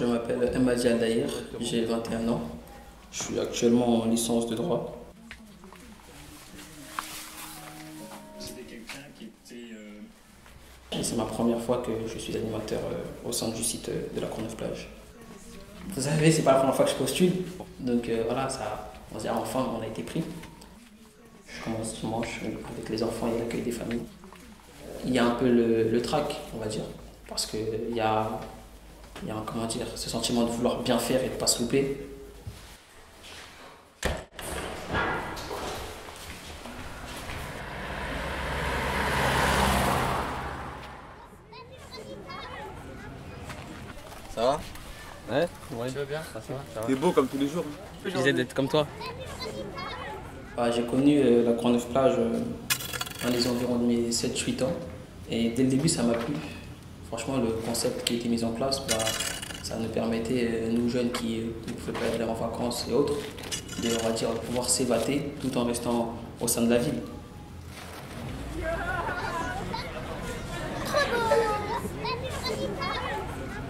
Je m'appelle Emadi Aldaïr, j'ai 21 ans. Je suis actuellement en licence de droit. Et c'est ma première fois que je suis animateur euh, au sein du site euh, de la Courneuve Plage. Vous savez, c'est pas la première fois que je postule. Donc euh, voilà, ça, on va dire enfin on a été pris. Je commence dimanche avec les enfants et l'accueil des familles. Il y a un peu le, le trac, on va dire, parce qu'il y a, il y a un, comment dire, ce sentiment de vouloir bien faire et de ne pas se louper. Ça va? Ouais, ouais. Tu vas bien? Ça, ça va, ça va. T'es beau comme tous les jours. Je disais d'être comme toi. Bah, j'ai connu euh, la Courneuve Plage euh, dans les environs de mes 7-8 ans. Et dès le début, ça m'a plu. Franchement, le concept qui a été mis en place, bah, ça nous permettait, euh, nous jeunes qui euh, ne pouvaient pas aller en vacances et autres, de on va dire, pouvoir s'évader tout en restant au sein de la ville.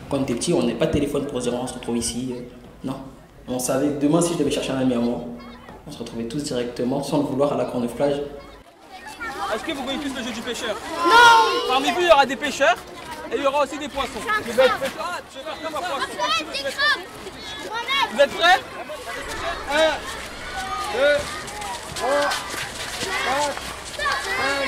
Quand on était petit, on n'avait pas de téléphone pour dire on se retrouve ici. euh, Non. On savait que demain, si je devais chercher un ami à moi, on se retrouvait tous directement, sans le vouloir, à la Courneuve Plage. Est-ce que vous voyez tous le jeu du pêcheur? Non Parmi vous, il y aura des pêcheurs? Et il y aura aussi des poissons. Je vais. Ah, vais faire comme un poisson. Vous êtes prêts 1, 2, 3, 4, 5,